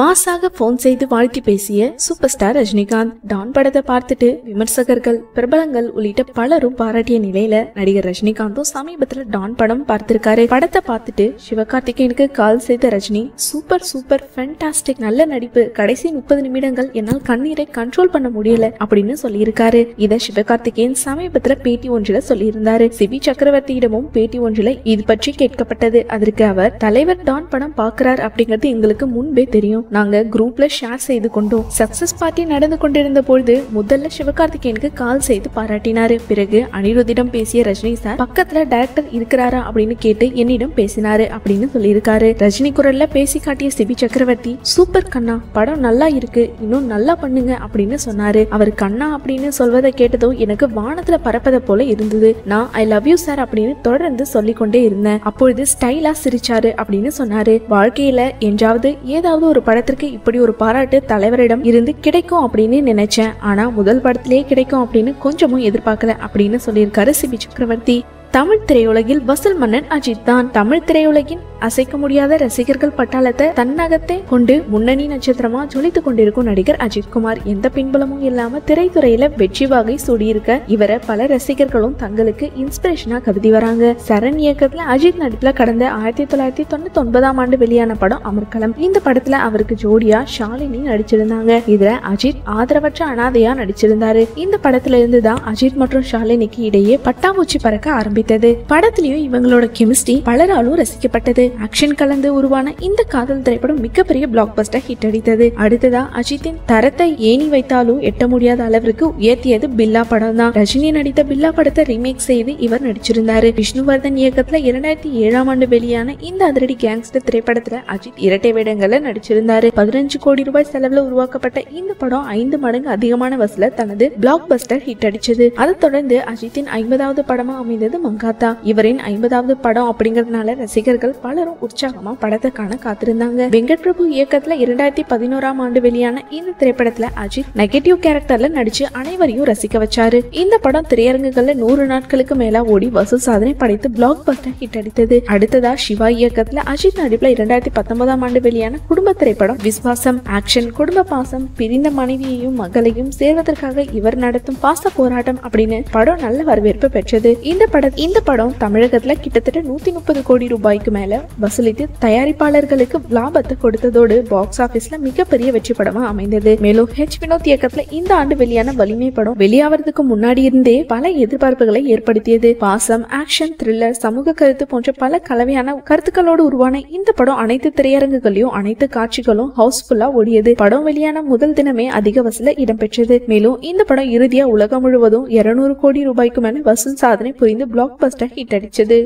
மாசாக போன் செய்து வாழ்த்தி பேசிய சூப்பர் ஸ்டார் ரஜினிகாந்த் டான் படத்தை பார்த்துட்டு விமர்சகர்கள் பிரபலங்கள் உள்ளிட்ட பலரும் பாராட்டிய நிலையில நடிகர் ரஜினிகாந்தும் சமீபத்துல டான் படம் பார்த்திருக்காரு. படத்தை பார்த்துட்டு சிவகார்த்திகேயனுக்கு கால் செய்த ரஜினி சூப்பர் சூப்பர் ஃபென்டாஸ்டிக் நல்ல நடிப்பு. கடைசி முப்பது நிமிடங்கள் என்னால் கண்ணீரை கண்ட்ரோல் பண்ண முடியல அப்படின்னு சொல்லியிருக்காரு. இத சிவகார்த்திகேயன் சமீபத்துல பேட்டி ஒன்றில சொல்லியிருந்தாரு. சிபி சக்கரவர்த்தியிடமும் பேட்டி ஒன்றில இது பற்றி கேட்கப்பட்டது. அதற்கு அவர் தலைவர் டான் படம் பாக்குறார் அப்படிங்கிறது எங்களுக்கு முன்பே தெரியும். நாங்க குரூப்ல ஷேர் செய்து கொண்டோம். சக்சஸ் பார்ட்டி நடந்து கொண்டிருந்த பொழுது முதல்ல சிவகார்த்திகேயனுக்கு கால் செய்து பாராட்டினாரு. பிறகு அனிருத்திடம் பேசிய ரஜினி சார் பக்கத்துல டைரக்டர் இருக்கிறாரா? அப்படின்னு கேட்டு என்னிடம் பேசினாரு அப்படின்னு சொல்லியிருக்காரு. ரஜினி குரல்ல பேசி காட்டிய சிபி சக்கரவர்த்தி சூப்பர் கண்ணா படம் நல்லா இருக்கு இன்னும் நல்லா பண்ணுங்க அப்படின்னு சொன்னாரு. அவர் கண்ணா அப்படின்னு சொல்வதை கேட்டதும் எனக்கு வானத்துல பறப்பதை போல இருந்தது. நான் ஐ லவ் யூ சார் அப்படின்னு தொடர்ந்து சொல்லிக்கொண்டே இருந்தேன். அப்பொழுது ஸ்டைலா சிரிச்சாரு அப்படின்னு சொன்னாரு. வாழ்க்கையில என்றாவது ஏதாவது ஒரு படம் படத்திற்கு இப்படி ஒரு பாராட்டு தலைவரிடம் இருந்து கிடைக்கும் அப்படின்னு நினைச்சேன். ஆனா முதல் படத்திலேயே கிடைக்கும் அப்படின்னு கொஞ்சமும் எதிர்பார்க்கல அப்படின்னு சொல்லியிருக்காரு சிபி சக்கரவர்த்தி. தமிழ் திரையுலகில் வசல் மன்னன் அஜித் தான். தமிழ் திரையுலகின் அசைக்க முடியாத ரசிகர்கள் பட்டாளத்தை தன்னகத்தை கொண்டு முன்னணி நட்சத்திரமா ஜொலித்துக் கொண்டிருக்கும் நடிகர் அஜித் குமார் எந்த பின்புலமும் இல்லாம திரைத்துறையில வெற்றி வாகை சூடியிருக்க இவரை பல ரசிகர்களும் தங்களுக்கு இன்ஸ்பிரேஷனா கருதி வராங்க. சரண் இயக்கத்துல அஜித் நடிப்புல கடந்த ஆயிரத்தி தொள்ளாயிரத்தி தொண்ணூத்தி ஒன்பதாம் ஆண்டு வெளியான படம் அமர்கலம் இந்த படத்துல அவருக்கு ஜோடியா ஷாலினி நடிச்சிருந்தாங்க. இதுல அஜித் ஆதரவற்ற அனாதையா நடிச்சிருந்தாரு. இந்த படத்துல இருந்து தான் அஜித் மற்றும் ஷாலினிக்கு இடையே பட்டாம்பூச்சி பறக்க ஆரம்பித்தது. படத்திலயும் இவங்களோட கெமிஸ்ட்ரி பலராலும் ரசிக்கப்பட்டது. ஆக்ஷன் கலந்து உருவான இந்த காதல் திரைப்படம் மிகப்பெரிய பிளாக் பஸ்டர் ஹிட் அடித்தது. அடுத்ததா அஜித்தின் தரத்தை ஏணி வைத்தாலும் எட்ட முடியாத அளவிற்கு உயர்த்தியது பில்லா படம் தான். ரஜினி நடித்த பில்லா படத்தை ரீமேக் செய்து இவர் நடிச்சிருந்தாரு. விஷ்ணுவர்தன் இயக்கத்துல இரண்டாயிரத்தி ஏழாம் ஆண்டு வெளியான இந்த அதிரடி கேங்ஸ்டர் திரைப்படத்துல அஜித் இரட்டை வேடங்கள்ல நடிச்சிருந்தாரு. பதினஞ்சு கோடி ரூபாய் செலவுல உருவாக்கப்பட்ட இந்த படம் ஐந்து மடங்கு அதிகமான வசூல தனது பிளாக் பஸ்டர் ஹிட் அடிச்சது. அதை தொடர்ந்து அஜித்தின் ஐம்பதாவது படமா அமைந்தது மங்காத்தா. இவரின் ஐம்பதாவது படம் அப்படிங்கறதுனால ரசிகர்கள் பல எல்லாரும் உற்சாகமா படத்தை காண காத்திருந்தாங்க. வெங்கட் பிரபு இயக்கத்துல இரண்டாயிரத்தி பதினோராம் ஆண்டு வெளியான இந்த திரைப்படத்துல அஜித் நெகட்டிவ் கேரக்டர்ல நடிச்சு அனைவரையும் ரசிக்க வச்சாரு. இந்த படம் திரையரங்குகள்ல நூறு நாட்களுக்கு மேல ஓடி வசூல் சாதனை படைத்து பிளாக் பஸ்டர் ஹிட் அடித்தது. அடுத்ததா சிவா இயக்கத்துல அஜித் நடிப்புல இரண்டாயிரத்தி பத்தொன்பதாம் ஆண்டு வெளியான குடும்ப திரைப்படம் விஸ்வாசம் ஆக்ஷன் குடும்ப பாசம் பிரிந்த மனைவியையும் மகளையும் சேர்வதற்காக இவர் நடத்தும் பாச போராட்டம் அப்படின்னு படம் நல்ல வரவேற்பு பெற்றது. இந்த படம் இந்த படம் தமிழகத்துல கிட்டத்தட்ட நூத்தி முப்பது கோடி ரூபாய்க்கு மேல வசூலித்து தயாரிப்பாளர்களுக்கு லாபத்தை கொடுத்ததோடு பாக்ஸ் ஆபீஸ்ல மிகப்பெரிய வெற்றி படமா அமைந்தது. மேலும் ஹெச் வினோத் இயக்கத்துல இந்த ஆண்டு வெளியான வலிமை படம் வெளியாவதுக்கு முன்னாடி இருந்தே பல எதிர்பார்ப்புகளை ஏற்படுத்தியது. பாசம் ஆக்ஷன் த்ரில்லர் சமூக கருத்து போன்ற பல கலவையான கருத்துக்களோடு உருவான இந்த படம் அனைத்து திரையரங்குகளையும் அனைத்து காட்சிகளும் ஹவுஸ்ஃபுல்லா ஓடியது. படம் வெளியான முதல் தினமே அதிக வசூல இடம்பெற்றது. மேலும் இந்த படம் இறுதியா உலகம் முழுவதும் இருநூறு கோடி ரூபாய்க்கு மேல வசூல் சாதனை புரிந்து பிளாக் பஸ்டர் ஹிட் அடிச்சது.